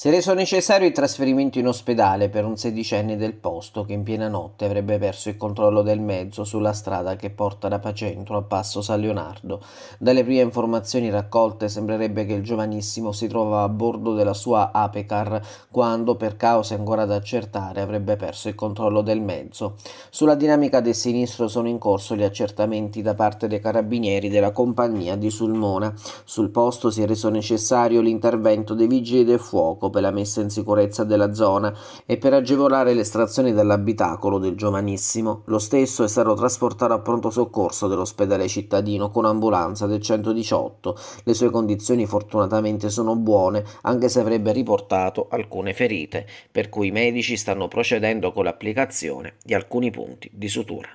Si è reso necessario il trasferimento in ospedale per un sedicenne del posto che in piena notte avrebbe perso il controllo del mezzo sulla strada che porta da Pacentro a Passo San Leonardo. Dalle prime informazioni raccolte sembrerebbe che il giovanissimo si trovava a bordo della sua Apecar quando, per cause ancora da accertare, avrebbe perso il controllo del mezzo. Sulla dinamica del sinistro sono in corso gli accertamenti da parte dei carabinieri della compagnia di Sulmona. Sul posto si è reso necessario l'intervento dei vigili del fuoco per la messa in sicurezza della zona e per agevolare l'estrazione dall'abitacolo del giovanissimo. Lo stesso è stato trasportato a pronto soccorso dell'ospedale cittadino con ambulanza del 118. Le sue condizioni fortunatamente sono buone, anche se avrebbe riportato alcune ferite, per cui i medici stanno procedendo con l'applicazione di alcuni punti di sutura.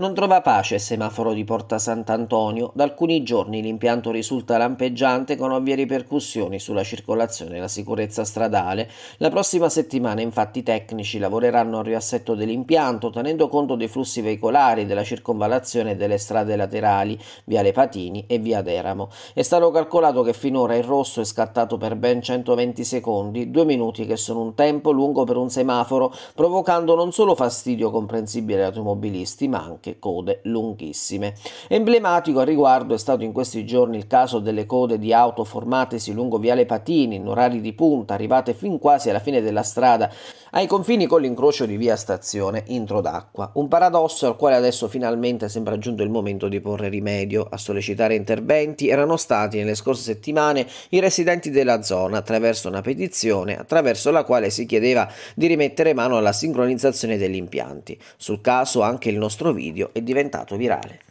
Non trova pace il semaforo di Porta Sant'Antonio. Da alcuni giorni l'impianto risulta lampeggiante con ovvie ripercussioni sulla circolazione e la sicurezza stradale. La prossima settimana infatti i tecnici lavoreranno al riassetto dell'impianto tenendo conto dei flussi veicolari della circonvallazione delle strade laterali, Viale Patini e Via Deramo. È stato calcolato che finora il rosso è scattato per ben 120 secondi, due minuti che sono un tempo lungo per un semaforo, provocando non solo fastidio comprensibile ai automobilisti ma anche anche code lunghissime. Emblematico a riguardo è stato in questi giorni il caso delle code di auto formatesi lungo Viale Patini in orari di punta, arrivate fin quasi alla fine della strada, ai confini con l'incrocio di Via Stazione Intro d'Acqua. Un paradosso al quale adesso finalmente sembra giunto il momento di porre rimedio. A sollecitare interventi erano stati nelle scorse settimane i residenti della zona attraverso una petizione attraverso la quale si chiedeva di rimettere mano alla sincronizzazione degli impianti. Sul caso anche il nostro video è diventato virale.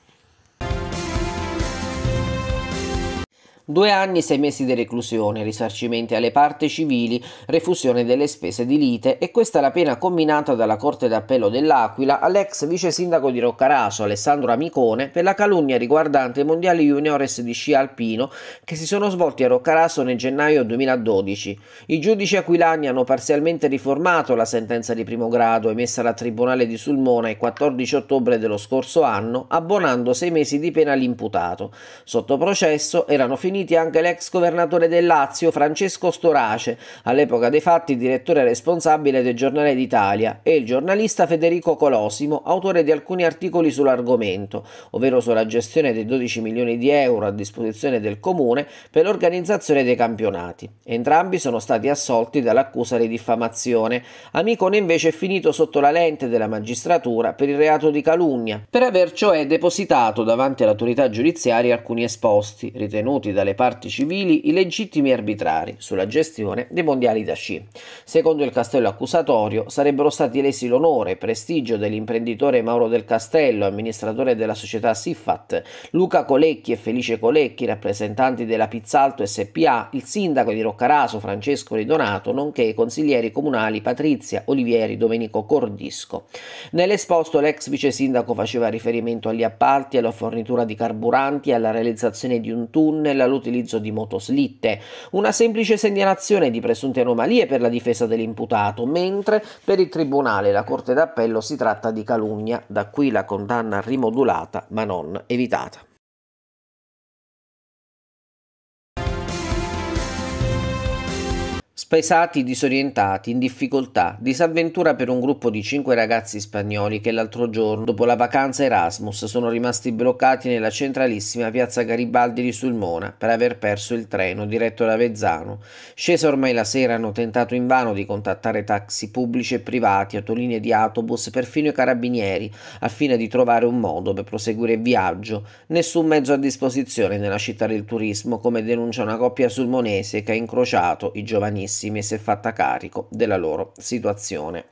Due anni, sei mesi di reclusione, risarcimenti alle parti civili, refusione delle spese di lite e questa è la pena combinata dalla Corte d'Appello dell'Aquila all'ex vice sindaco di Roccaraso, Alessandro Amicone, per la calunnia riguardante i mondiali juniores di sci alpino che si sono svolti a Roccaraso nel gennaio 2012. I giudici aquilani hanno parzialmente riformato la sentenza di primo grado emessa dal Tribunale di Sulmona il 14 ottobre dello scorso anno, abbonando sei mesi di pena all'imputato. Sotto processo erano finiti uniti anche l'ex governatore del Lazio Francesco Storace, all'epoca dei fatti direttore responsabile del Giornale d'Italia, e il giornalista Federico Colosimo, autore di alcuni articoli sull'argomento, ovvero sulla gestione dei 12 milioni di euro a disposizione del comune per l'organizzazione dei campionati. Entrambi sono stati assolti dall'accusa di diffamazione. Amicone invece è finito sotto la lente della magistratura per il reato di calunnia, per aver cioè depositato davanti all'autorità giudiziaria alcuni esposti, ritenuti dalle dalle parti civili i legittimi arbitrari sulla gestione dei mondiali da sci. Secondo il castello accusatorio sarebbero stati lesi l'onore e prestigio dell'imprenditore Mauro del Castello, amministratore della società Siffat, Luca Colecchi e Felice Colecchi, rappresentanti della Pizzalto SPA, il sindaco di Roccaraso Francesco Ridonato, nonché i consiglieri comunali Patrizia Olivieri Domenico Cordisco. Nell'esposto l'ex vice sindaco faceva riferimento agli appalti, alla fornitura di carburanti, alla realizzazione di un tunnel, l'utilizzo di motoslitte, una semplice segnalazione di presunte anomalie per la difesa dell'imputato, mentre per il Tribunale e la Corte d'Appello si tratta di calunnia, da qui la condanna rimodulata ma non evitata. Spesati, disorientati, in difficoltà, disavventura per un gruppo di cinque ragazzi spagnoli che l'altro giorno, dopo la vacanza Erasmus, sono rimasti bloccati nella centralissima piazza Garibaldi di Sulmona per aver perso il treno diretto da Vezzano. Scesa ormai la sera hanno tentato invano di contattare taxi pubblici e privati, autolinee di autobus, perfino i carabinieri, al fine di trovare un modo per proseguire il viaggio. Nessun mezzo a disposizione nella città del turismo, come denuncia una coppia sulmonese che ha incrociato i giovanissimi Massimi si è fatta carico della loro situazione.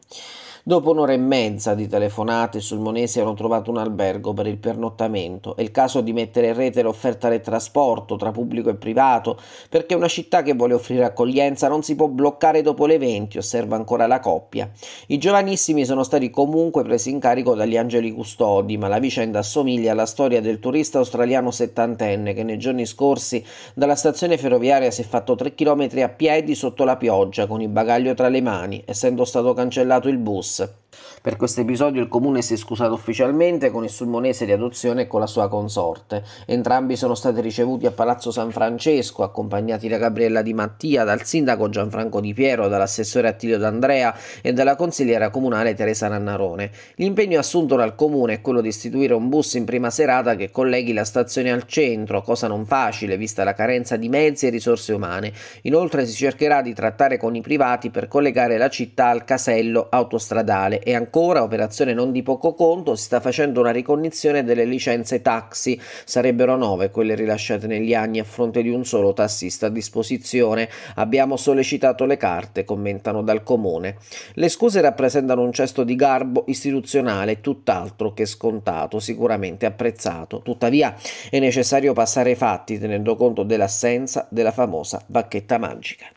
Dopo un'ora e mezza di telefonate sul Monese hanno trovato un albergo per il pernottamento. È il caso di mettere in rete l'offerta del trasporto tra pubblico e privato, perché una città che vuole offrire accoglienza non si può bloccare dopo le 20, osserva ancora la coppia. I giovanissimi sono stati comunque presi in carico dagli angeli custodi, ma la vicenda assomiglia alla storia del turista australiano settantenne che nei giorni scorsi dalla stazione ferroviaria si è fatto 3 km a piedi sotto la pioggia con il bagaglio tra le mani, essendo stato cancellato il bus September. Per questo episodio il comune si è scusato ufficialmente con il sulmonese di adozione e con la sua consorte. Entrambi sono stati ricevuti a Palazzo San Francesco, accompagnati da Gabriella Di Mattia, dal sindaco Gianfranco Di Piero, dall'assessore Attilio D'Andrea e dalla consigliera comunale Teresa Nannarone. L'impegno assunto dal comune è quello di istituire un bus in prima serata che colleghi la stazione al centro, cosa non facile vista la carenza di mezzi e risorse umane. Inoltre si cercherà di trattare con i privati per collegare la città al casello autostradale e ancora ancora, operazione non di poco conto, si sta facendo una ricognizione delle licenze taxi, sarebbero nove quelle rilasciate negli anni a fronte di un solo tassista a disposizione. Abbiamo sollecitato le carte, commentano dal comune. Le scuse rappresentano un gesto di garbo istituzionale, tutt'altro che scontato, sicuramente apprezzato. Tuttavia è necessario passare ai fatti tenendo conto dell'assenza della famosa bacchetta magica.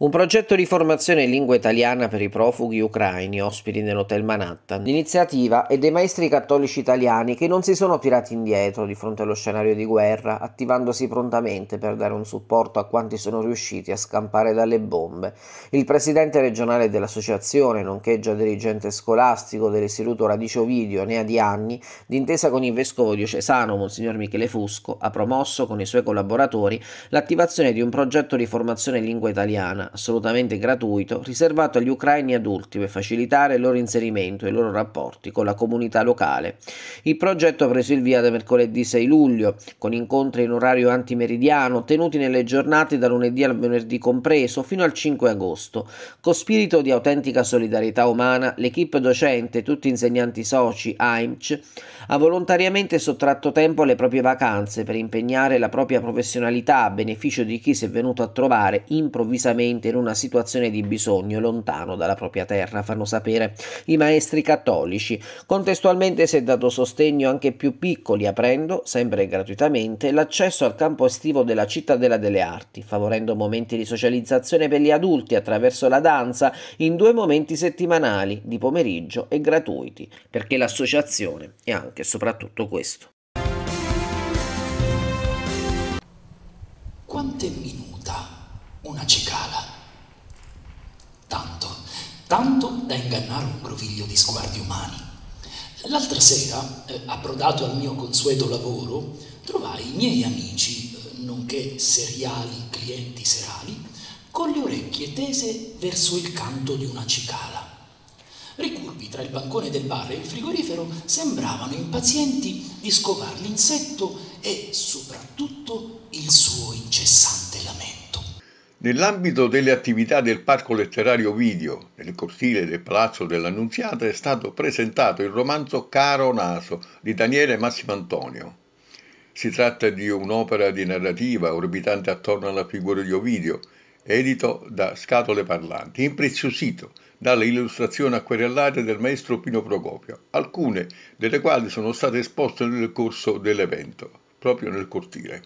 Un progetto di formazione in lingua italiana per i profughi ucraini ospiti nell'Hotel Manhattan. L'iniziativa è dei maestri cattolici italiani che non si sono tirati indietro di fronte allo scenario di guerra, attivandosi prontamente per dare un supporto a quanti sono riusciti a scampare dalle bombe. Il presidente regionale dell'associazione, nonché già dirigente scolastico dell'Istituto Radice Ovidio Nea di anni, d'intesa con il vescovo diocesano Monsignor Michele Fusco, ha promosso con i suoi collaboratori l'attivazione di un progetto di formazione in lingua italiana assolutamente gratuito, riservato agli ucraini adulti per facilitare il loro inserimento e i loro rapporti con la comunità locale. Il progetto ha preso il via da mercoledì 6 luglio, con incontri in orario antimeridiano tenuti nelle giornate da lunedì al venerdì compreso fino al 5 agosto. Con spirito di autentica solidarietà umana, l'equipe docente e tutti insegnanti soci AIMC ha volontariamente sottratto tempo alle proprie vacanze per impegnare la propria professionalità a beneficio di chi si è venuto a trovare improvvisamente in una situazione di bisogno lontano dalla propria terra, fanno sapere i maestri cattolici. Contestualmente si è dato sostegno anche più piccoli, aprendo, sempre gratuitamente, l'accesso al campo estivo della Cittadella delle Arti, favorendo momenti di socializzazione per gli adulti attraverso la danza in due momenti settimanali, di pomeriggio e gratuiti, perché l'associazione è anche anche e soprattutto questo. Quanto è minuta una cicala? Tanto, tanto da ingannare un groviglio di sguardi umani. L'altra sera, eh, approdato al mio consueto lavoro, trovai i miei amici, eh, nonché seriali clienti serali, con le orecchie tese verso il canto di una cicala. Tra il bancone del bar e il frigorifero sembravano impazienti di scovar l'insetto e soprattutto il suo incessante lamento. Nell'ambito delle attività del Parco Letterario Video, nel cortile del Palazzo dell'Annunziata, è stato presentato il romanzo Caro Naso di Daniele Massimo Antonio. Si tratta di un'opera di narrativa orbitante attorno alla figura di Ovidio, edito da Scatole Parlanti, impreziosito dalle illustrazioni acquerellate del maestro Pino Procopio, alcune delle quali sono state esposte nel corso dell'evento, proprio nel cortile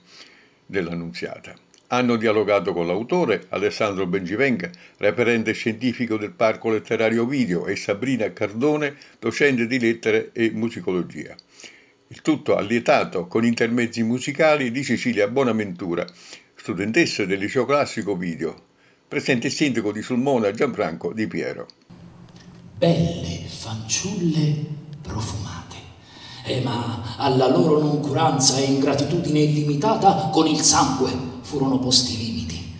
dell'Annunziata. Hanno dialogato con l'autore Alessandro Bengivenga, referente scientifico del Parco Letterario Video, e Sabrina Cardone, docente di lettere e musicologia. Il tutto allietato con intermezzi musicali di Cecilia Bonaventura, studentessa del liceo classico Video, presente il sindaco di Sulmona Gianfranco Di Piero. Belle fanciulle profumate, eh, ma alla loro noncuranza e ingratitudine illimitata con il sangue furono posti limiti.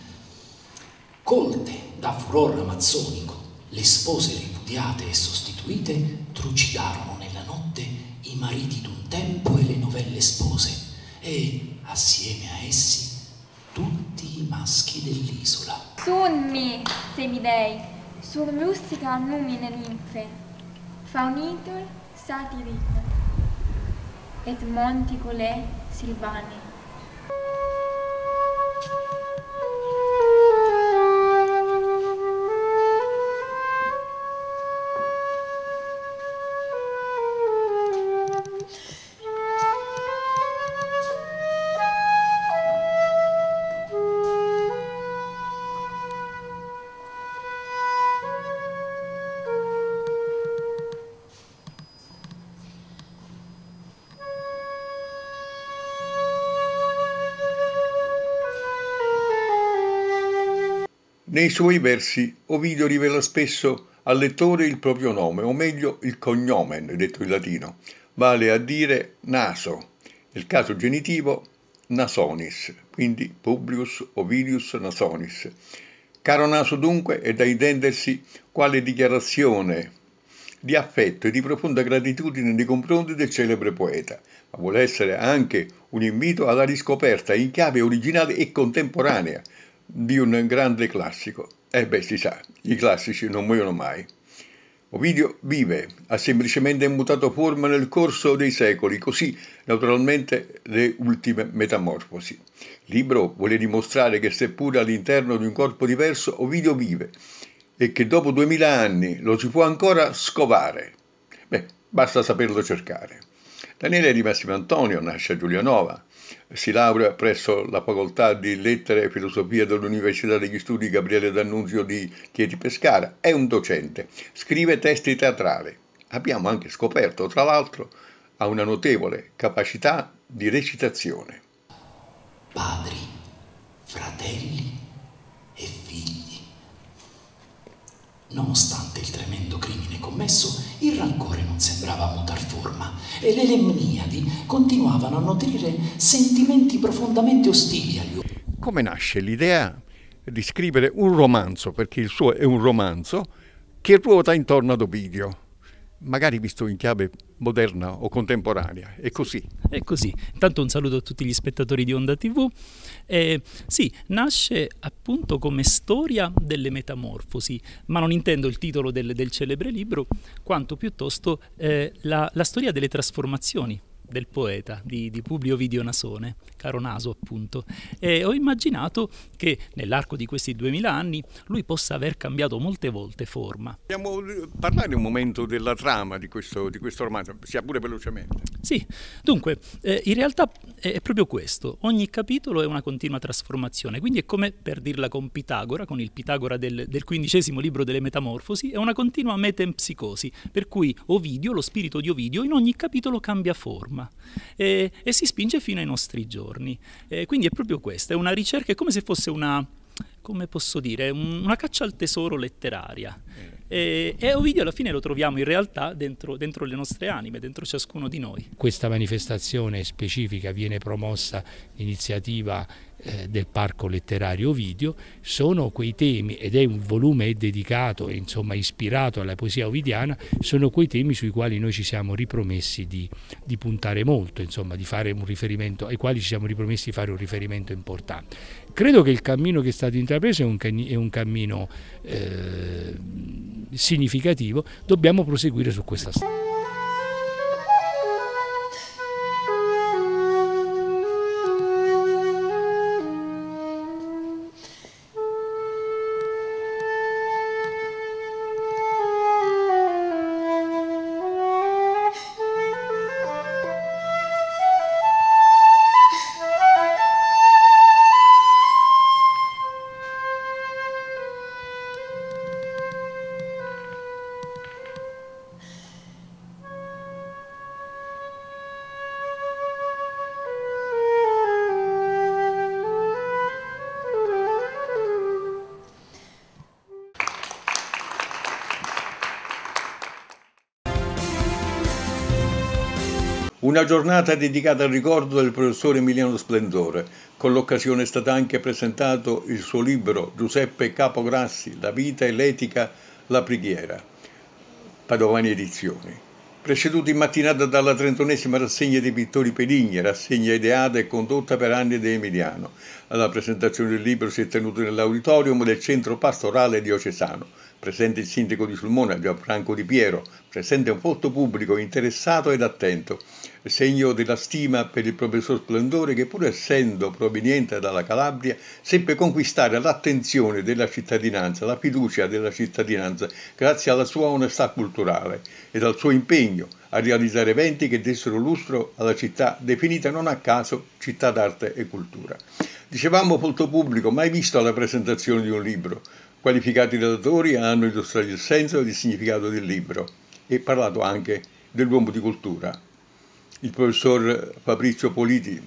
Colte da furor amazzonico, le spose ripudiate e sostituite trucidarono nella notte i mariti d'un tempo e le novelle spose e, assieme a essi, tutti i maschi dell'isola. Sunmi, semidei, sur mustica numine ninfe, faunitur satirico, et monticule silvane. Nei suoi versi Ovidio rivela spesso al lettore il proprio nome, o meglio il cognomen, detto in latino, vale a dire naso, il caso genitivo Nasonis, quindi Publius Ovidius Nasonis. Caro naso dunque è da intendersi quale dichiarazione di affetto e di profonda gratitudine nei confronti del celebre poeta, ma vuole essere anche un invito alla riscoperta in chiave originale e contemporanea di un grande classico. Eh beh, si sa, i classici non muoiono mai. Ovidio vive, ha semplicemente mutato forma nel corso dei secoli, così naturalmente le ultime metamorfosi. Il libro vuole dimostrare che seppure all'interno di un corpo diverso, Ovidio vive e che dopo duemila anni lo si può ancora scovare. Beh, basta saperlo cercare. Daniele di Massimo Antonio nasce a Giulianova, si laurea presso la facoltà di lettere e filosofia dell'Università degli Studi Gabriele D'Annunzio di Chieti Pescara, è un docente, scrive testi teatrali. Abbiamo anche scoperto, tra l'altro, ha una notevole capacità di recitazione. Padri, fratelli e figli. Nonostante il tremendo crimine commesso, il rancore non sembrava mutar forma e le lemniadi continuavano a nutrire sentimenti profondamente ostili agli uomini. Come nasce l'idea di scrivere un romanzo, perché il suo è un romanzo, che ruota intorno ad Ovidio? Magari visto in chiave moderna o contemporanea. È così. È così. Intanto un saluto a tutti gli spettatori di Onda TV. Eh, sì, nasce appunto come storia delle metamorfosi, ma non intendo il titolo del, del celebre libro, quanto piuttosto eh, la, la storia delle trasformazioni del poeta, di, di Publio Ovidio Nasone, caro Naso appunto, e ho immaginato che nell'arco di questi duemila anni lui possa aver cambiato molte volte forma. Vogliamo parlare un momento della trama di questo, di questo romanzo, sia pure velocemente. Sì, dunque, eh, in realtà è proprio questo, ogni capitolo è una continua trasformazione, quindi è come per dirla con Pitagora, con il Pitagora del, del quindicesimo libro delle Metamorfosi, è una continua metempsicosi, per cui Ovidio, lo spirito di Ovidio, in ogni capitolo cambia forma forma e, e si spinge fino ai nostri giorni. E quindi è proprio questa, è una ricerca, è come se fosse una, come posso dire, una caccia al tesoro letteraria. E, e Ovidio alla fine lo troviamo in realtà dentro, dentro, le nostre anime, dentro ciascuno di noi. Questa manifestazione specifica viene promossa iniziativa eh, del Parco Letterario Ovidio, sono quei temi, ed è un volume dedicato insomma ispirato alla poesia ovidiana, sono quei temi sui quali noi ci siamo ripromessi di, di puntare molto, insomma di fare un riferimento, ai quali ci siamo ripromessi di fare un riferimento importante. Credo che il cammino che è stato intrapreso è un, è un cammino eh, significativo, dobbiamo proseguire su questa strada. Una giornata dedicata al ricordo del professore Emiliano Splendore. Con l'occasione è stato anche presentato il suo libro Giuseppe Capograssi, La vita e l'etica, la preghiera, Padovani Edizioni. Preceduto in mattinata dalla trentunesima rassegna dei pittori Pedigni, rassegna ideata e condotta per anni da Emiliano. Alla presentazione del libro si è tenuto nell'auditorium del centro pastorale diocesano. Presente il sindaco di Sulmona, Gianfranco Di Piero, presente un folto pubblico interessato ed attento segno della stima per il professor Splendore che pur essendo proveniente dalla Calabria seppe conquistare l'attenzione della cittadinanza, la fiducia della cittadinanza grazie alla sua onestà culturale ed al suo impegno a realizzare eventi che dessero lustro alla città definita non a caso città d'arte e cultura. Dicevamo folto pubblico mai visto alla presentazione di un libro. Qualificati relatori hanno illustrato il senso e il significato del libro e parlato anche dell'uomo di cultura. Il professor Fabrizio Politi,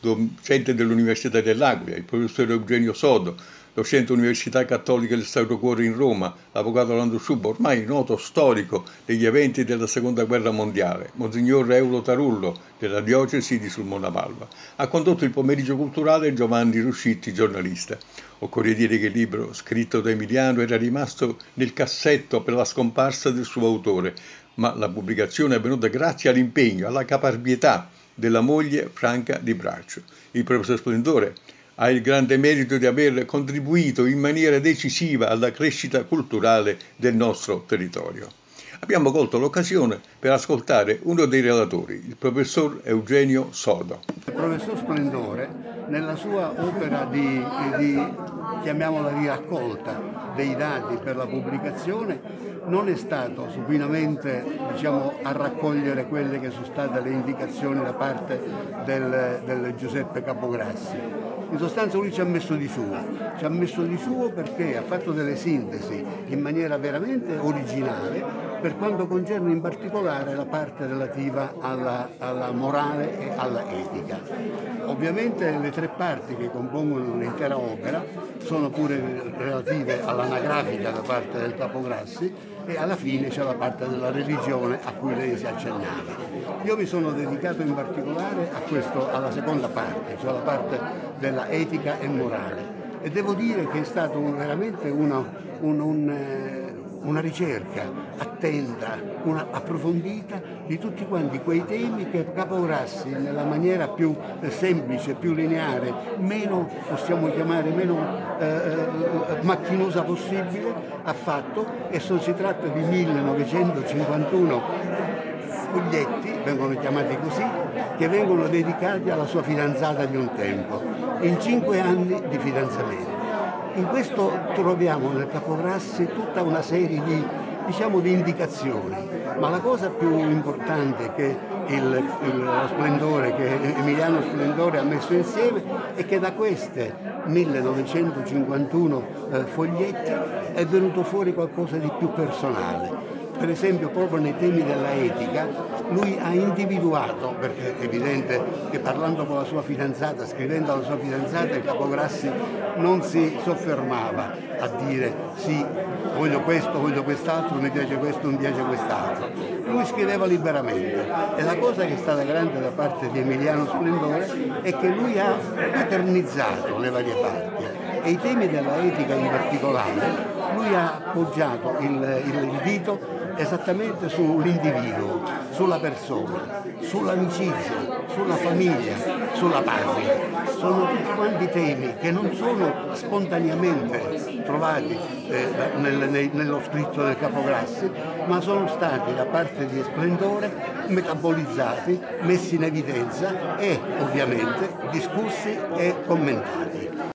docente dell'Università dell'Aquila, il professor Eugenio Sodo, docente Università Cattolica del Sacro Cuore in Roma, l'avvocato Lando Sciuba, ormai noto storico degli eventi della Seconda Guerra Mondiale, Monsignor Eulo Tarullo, della diocesi di Sulmona Palva. Ha condotto il pomeriggio culturale Giovanni Ruscitti, giornalista. Occorre dire che il libro, scritto da Emiliano, era rimasto nel cassetto per la scomparsa del suo autore, ma la pubblicazione è avvenuta grazie all'impegno, alla caparbietà della moglie Franca di Braccio. Il professor Splendore ha il grande merito di aver contribuito in maniera decisiva alla crescita culturale del nostro territorio. Abbiamo colto l'occasione per ascoltare uno dei relatori, il professor Eugenio Sodo. Il professor Splendore, nella sua opera di, di chiamiamola di raccolta dei dati per la pubblicazione, non è stato supinamente diciamo, a raccogliere quelle che sono state le indicazioni da parte del, del Giuseppe Capograssi in sostanza lui ci ha messo di suo, ci ha messo di suo perché ha fatto delle sintesi in maniera veramente originale per quanto concerne in particolare la parte relativa alla, alla morale e alla etica. Ovviamente le tre parti che compongono l'intera opera sono pure relative all'anagrafica da parte del Capograssi e alla fine c'è la parte della religione a cui lei si accennava. Io mi sono dedicato in particolare questo, alla seconda parte, cioè la parte della etica e morale e devo dire che è stata veramente una, un, un, eh, una ricerca attenta, una approfondita di tutti quanti quei temi che Capograssi nella maniera più semplice, più lineare, meno, possiamo chiamare, meno eh, eh macchinosa possibile ha fatto e so, si tratta di 1951 foglietti, vengono chiamati così, che vengono dedicati alla sua fidanzata di un tempo, in cinque anni di fidanzamento. In questo troviamo nel Capograssi tutta una serie di, diciamo, di indicazioni, ma la cosa più importante che il, il, lo splendore che Emiliano Splendore ha messo insieme è che da queste 1951 eh, foglietti è venuto fuori qualcosa di più personale. Per esempio proprio nei temi della etica, lui ha individuato, perché è evidente che parlando con la sua fidanzata, scrivendo alla sua fidanzata, il Capograssi non si soffermava a dire sì, voglio questo, voglio quest'altro, mi piace questo, mi piace quest'altro. Lui scriveva liberamente. E la cosa che è stata grande da parte di Emiliano Splendore è che lui ha paternizzato le varie parti. E i temi della etica in particolare lui ha appoggiato il, il, il dito esattamente sull'individuo, sulla persona, sull'amicizia, sulla famiglia, sulla patria. Sono tutti quanti temi che non sono spontaneamente trovati eh, nel, nello scritto del Capograssi, ma sono stati da parte di Splendore metabolizzati, messi in evidenza e ovviamente discussi e commentati.